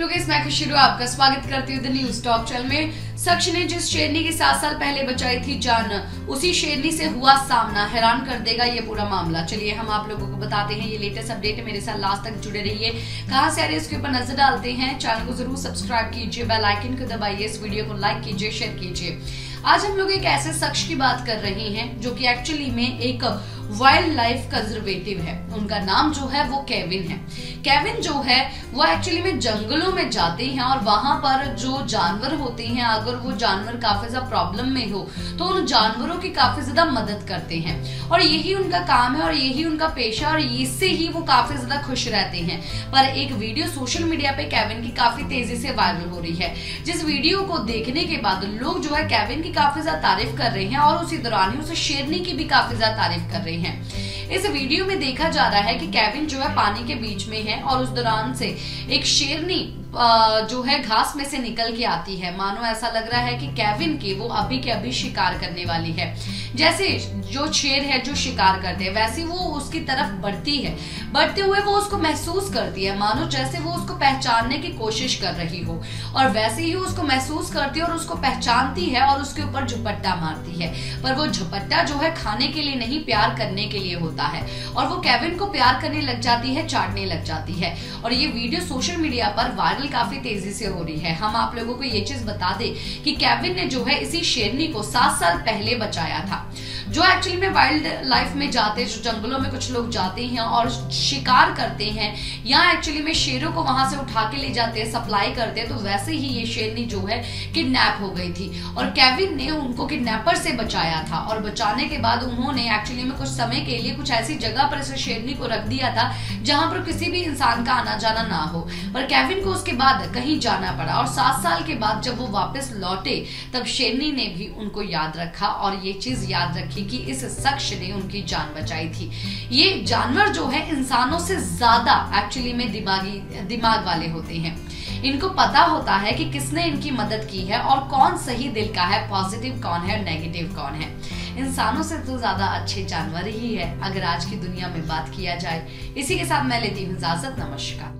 लोग इस मैं खुशी आपका स्वागत करती हूँ द न्यूज़ टॉप चैनल में। शख्स ने जिस शेरनी की सात साल पहले बचाई थी जान, उसी शेरनी से हुआ सामना। हैरान कर देगा ये पूरा मामला। चलिए, हम आप लोगों को बताते हैं, ये लेटेस्ट अपडेट मेरे साथ लास्ट तक जुड़े रहिए। कहाँ से आ रही है, उसके ऊपर नज़र डालते हैं। चैनल को ज़रूर सब्सक्राइब कीजिए बेल आइकन को दबाइए, इस वीडियो को लाइक कीजिए शेयर कीजिए। आज हम लोग एक ऐसे शख्स की बात कर रहे हैं, जो कि एक्चुअली में एक वाइल्ड लाइफ कंजर्वेटिव है। उनका नाम जो है वो केविन है। केविन जो है, वो एक्चुअली में जंगलों में जाते हैं और वहाँ पर जो जानवर होते हैं, अगर वो जानवर काफ़ी ज़्यादा प्रॉब्लम में हो तो उन जानवरों की काफ़ी ज़्यादा मदद करते हैं। और यही उनका काम है और यही उनका पेशा और इससे ही वो काफ़ी ज़्यादा खुश रहते हैं। पर एक वीडियो सोशल मीडिया पे केविन की काफ़ी तेज़ी से वायरल हो रही है। जिस वीडियो को देखने के बाद लोग जो है केविन की काफ़ी ज़्यादा तारीफ़ कर रहे हैं और उसी दौरान ही उसे शेरनी की भी काफ़ी ज़्यादा तारीफ़ कर रहे हैं। इस वीडियो में देखा जा रहा है कि केविन जो है पानी के बीच में है और उस दौरान से एक शेरनी जो है घास में से निकल के आती है। मानो ऐसा लग रहा है कि केविन की वो अभी के अभी शिकार करने वाली है। जैसे जो शेर है जो शिकार करते हैं, वैसे वो उसकी तरफ़ बढ़ती है। बढ़ते हुए वो उसको महसूस करती है। मानो जैसे वो उसको पहचानने की कोशिश कर रही हो। और वैसे ही उसको महसूस करती है और उसको पहचानती है और उसके ऊपर झुपट्टा मारती है। पर वो झुपट्टा जो है खाने के लिए नहीं, प्यार करने के लिए होता है। और वो केविन को प्यार करने लग जाती है, चाटने लग जाती है। और ये वीडियो सोशल मीडिया पर वायरल वायरल काफ़ी तेज़ी से हो रही है। हम आप लोगों को ये चीज़ बता दे कि केविन ने जो है इसी शेरनी को सात साल पहले बचाया था। जो एक्चुअली में वाइल्ड लाइफ में जाते हैं, जो जंगलों में कुछ लोग जाते हैं और शिकार करते हैं, या एक्चुअली में शेरों को वहाँ से उठा के ले जाते हैं सप्लाई करते हैं तो वैसे ही ये शेरनी जो है किडनैप हो गई थी। और केविन ने उनको किडनैपर से बचाया था और बचाने के बाद उन्होंने एक्चुअली में कुछ समय के लिए कुछ ऐसी जगह पर इस शेरनी को रख दिया था, जहाँ पर किसी भी इंसान का आना जाना ना हो। पर केविन को उसके बाद कहीं जाना पड़ा और सात साल के बाद जब वो वापस लौटे, तब शेरनी ने भी उनको याद रखा और ये चीज़ याद रखी थी कि इस शख्स ने उनकी जान बचाई थी। ये जानवर जो है, इंसानों से ज़्यादा एक्चुअली में दिमागी, दिमाग वाले होते हैं। इनको पता होता है कि किसने इनकी मदद की है और कौन सही दिल का है पॉजिटिव कौन है नेगेटिव कौन है। इंसानों से तो ज़्यादा अच्छे जानवर ही है, अगर आज की दुनिया में बात किया जाए। इसी के साथ मैं लेती हूँ इजाज़त, नमस्कार।